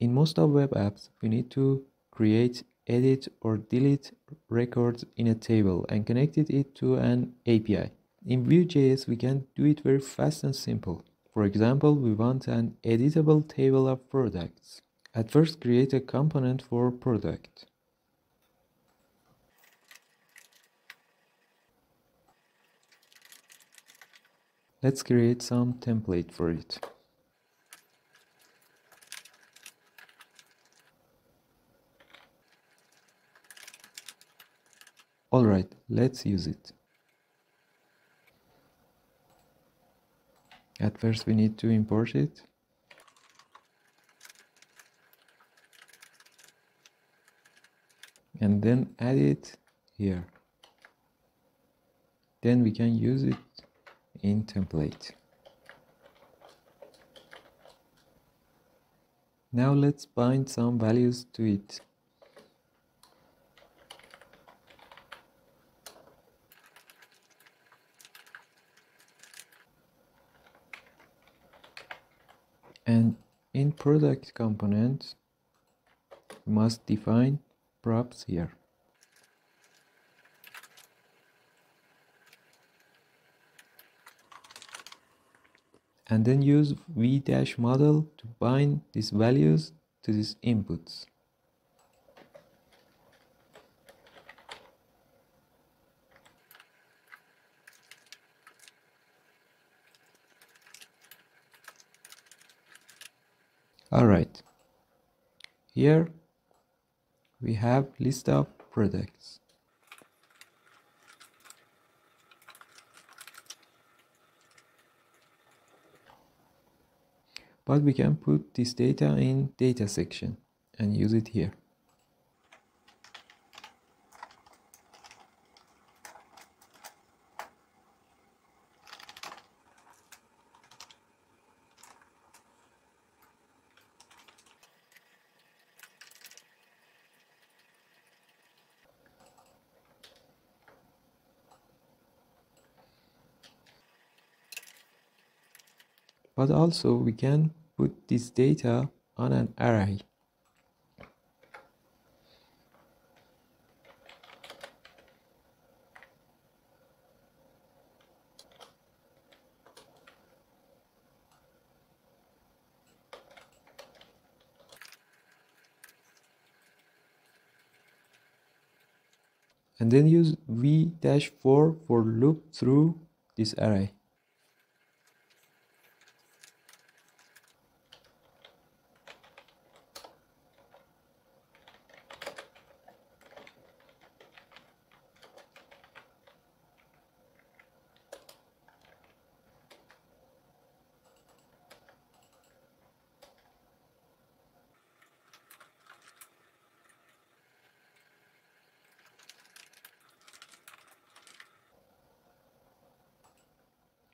In most of web apps, we need to create, edit, or delete records in a table and connect it to an API. In Vue.js, we can do it very fast and simple. For example, we want an editable table of products. At first, create a component for product. Let's create some template for it. Alright, let's use it. At first we need to import it. And then add it here. Then we can use it in template. Now let's bind some values to it. And in product component we must define props here. And then use v-model to bind these values to these inputs Alright, here we have list of products. But we can put this data in data section and use it here. But also we can put this data on an array. and then use v-for for loop through this array.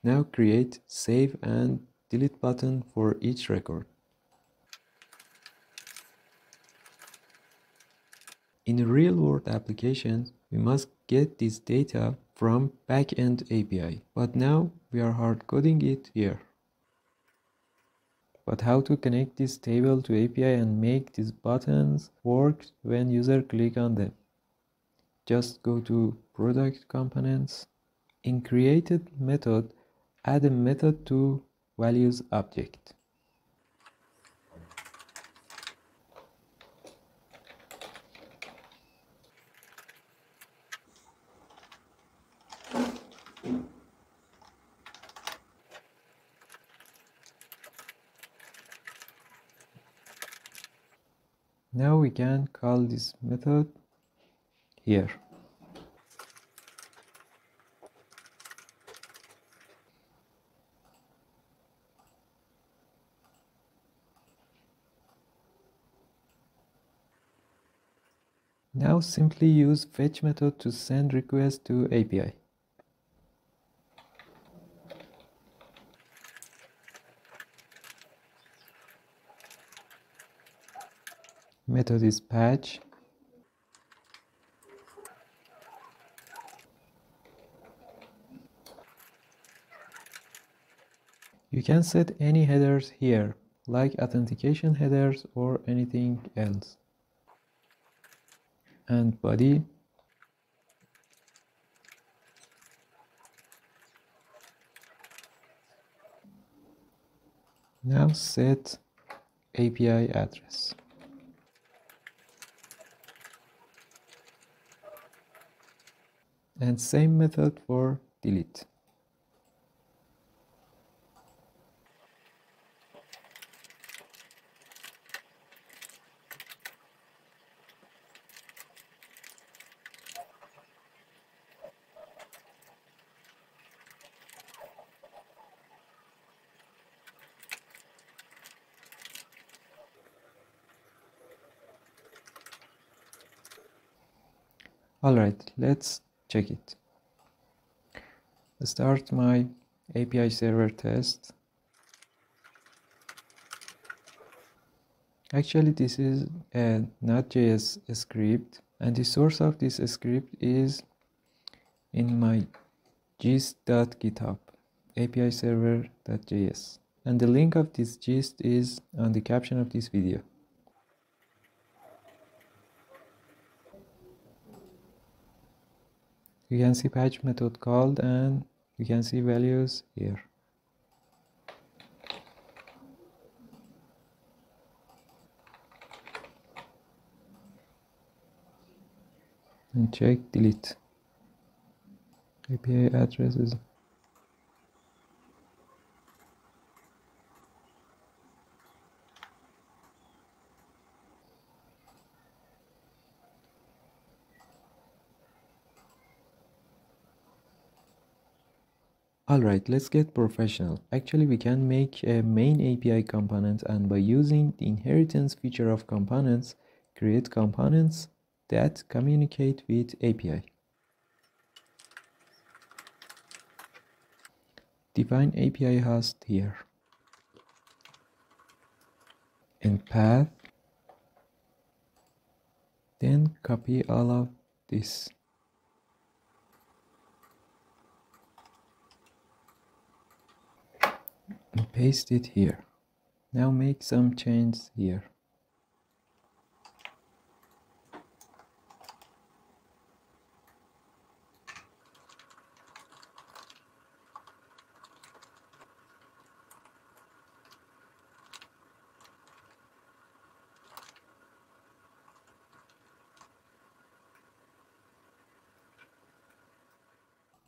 Now create save and delete button for each record. In real-world applications, we must get this data from backend API, but now we are hard coding it here. But how to connect this table to API and make these buttons work when user click on them? Just go to product components. In created method, add a method to values object. Now we can call this method here. Now simply use fetch method to send request to API. Method is patch. You can set any headers here like authentication headers or anything else. And body Now set API address. And same method for delete. Alright, let's check it. Start my API server test. Actually, this is a Node.js script, and the source of this script is in my gist.github API server.js. And the link of this gist is on the caption of this video. You can see patch method called and you can see values here. And check delete. API addresses Alright, let's get professional. Actually, we can make a main API component and by using the inheritance feature of components, create components that communicate with API. Define API host here. And path. Then copy all of this. and paste it here. Now make some changes here.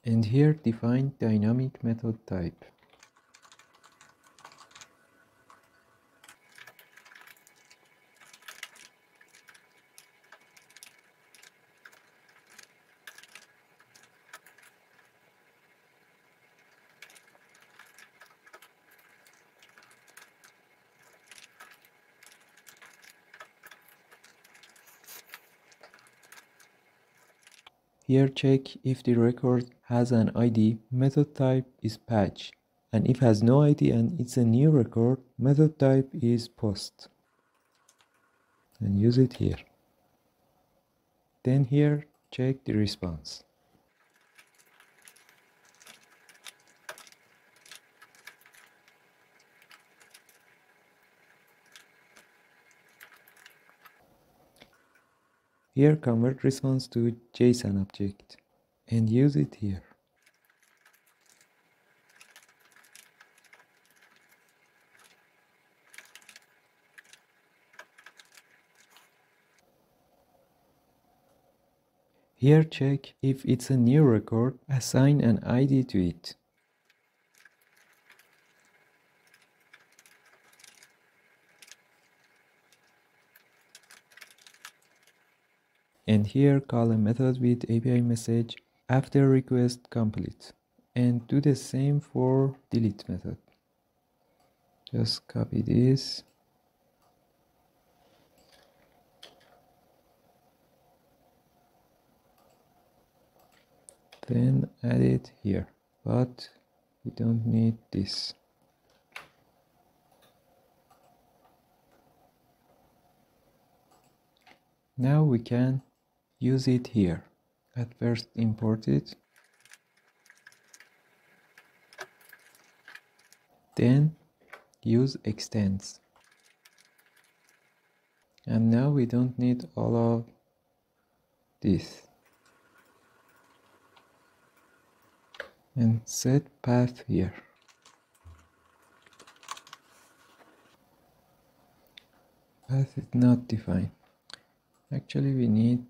and here define dynamic method type. Here check if the record has an ID, method type is patch. And if has no ID and it's a new record, method type is post. And use it here. Then here check the response. Here convert response to JSON object and use it here. Here check if it's a new record, assign an ID to it. And here call a method with API message after request complete. And do the same for delete method. Just copy this. Then add it here but we don't need this. Now we can use it here. At first import it, then use extends. and now we don't need all of this and set path here path is not defined actually we need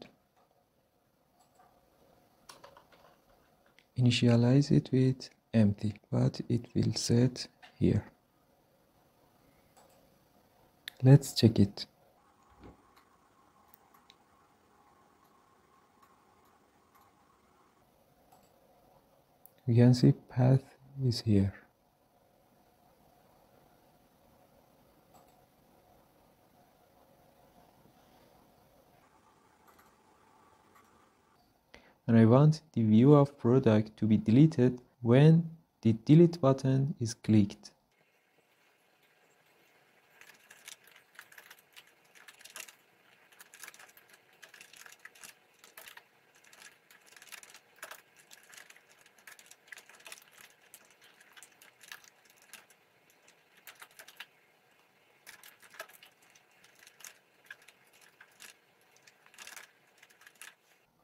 initialize it with empty but it will set here. Let's check it. We can see path is here and I want the view of product to be deleted when the delete button is clicked.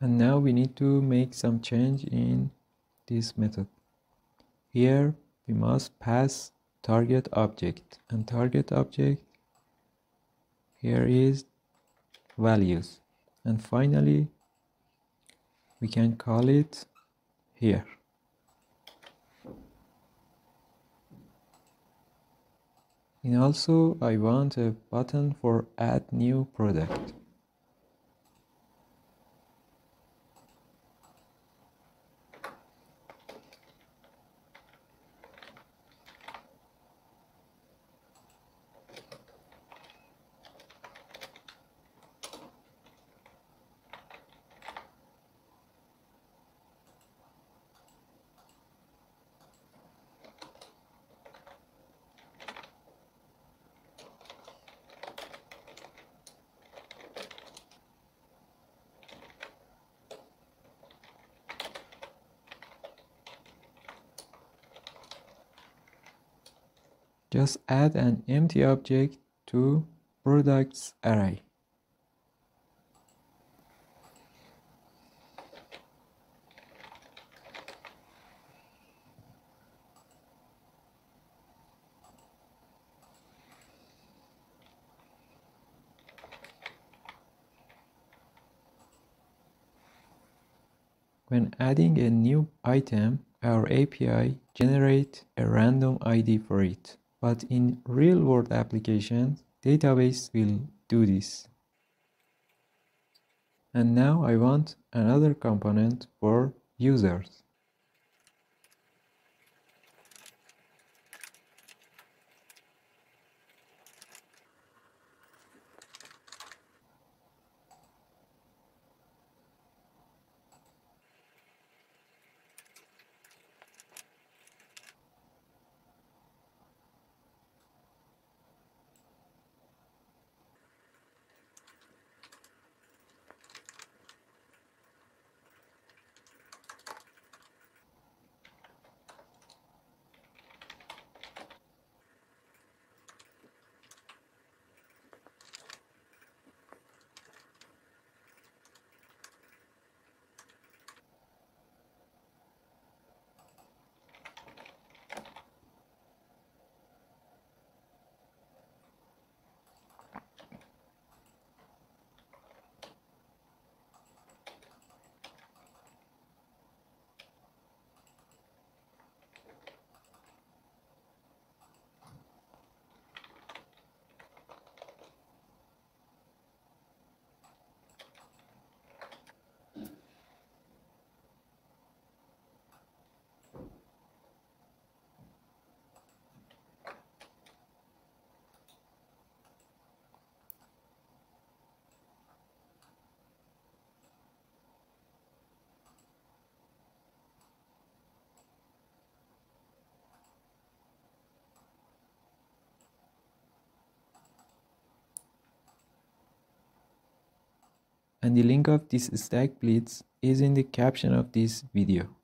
And now we need to make some change in this method. Here we must pass target object. And target object here is values. And finally we can call it here. And also I want a button for add new product Just add an empty object to products array. When adding a new item, our API generates a random ID for it. But in real-world applications, database will do this. And now I want another component for users. And the link of this StackBlitz is in the caption of this video.